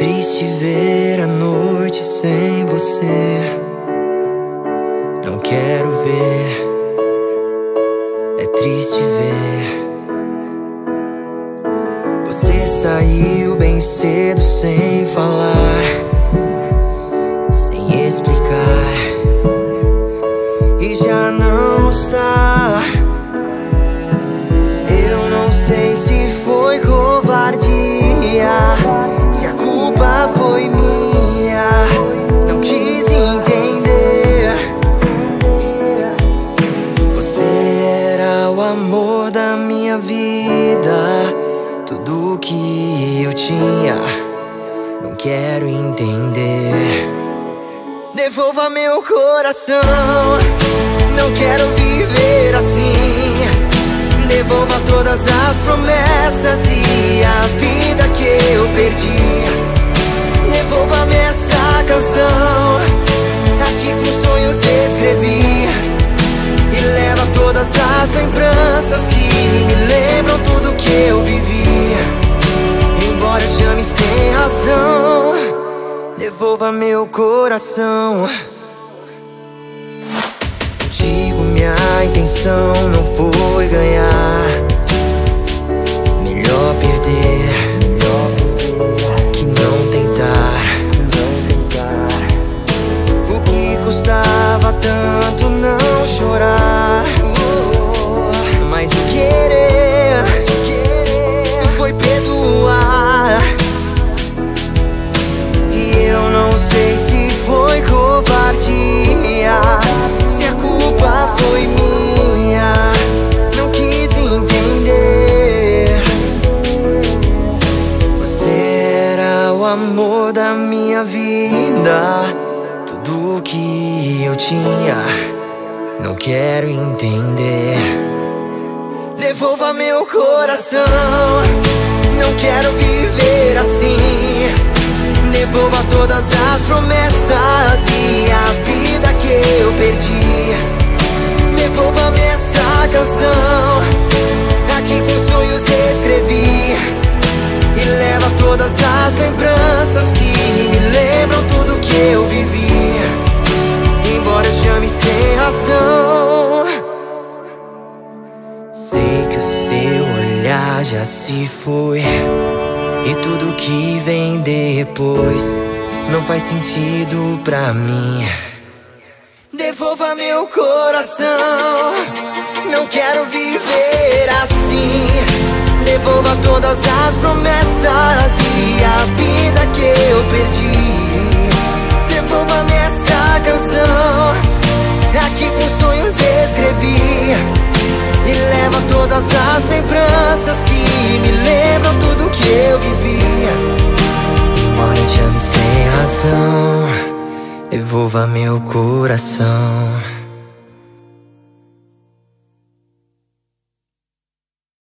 triste ver a noite sem você. Não quero ver, é triste ver. Você saiu bem cedo sem falar, sem explicar, e já não está. Vida. Tudo que eu tinha. Não quero entender. Devolva meu coração. Não quero viver assim. Devolva todas as promessas e a vida que eu perdi. Devolva-me essa canção todas as lembranças Que me lembram tudo que eu vivi. Embora eu te ame sem razão Devolva meu coração. Contigo minha intenção não foi ganhar vida tudo que eu tinha. Não quero entender. Devolva meu coração. Não quero viver assim. Devolva todas as promessas e a vida que eu perdi. Devolva-me essa canção. Aqui com sonhos escrevi. E leva todas as lembranças que eu vivi. Embora eu te ame sem razão Sei que o seu olhar já se foi. E tudo que vem depois Não faz sentido pra mim. Devolva meu coração Não quero viver assim. Devolva todas as promessas lembranças Que me lembram tudo que eu vivia. Embora te ame sem razão. Devolva meu coração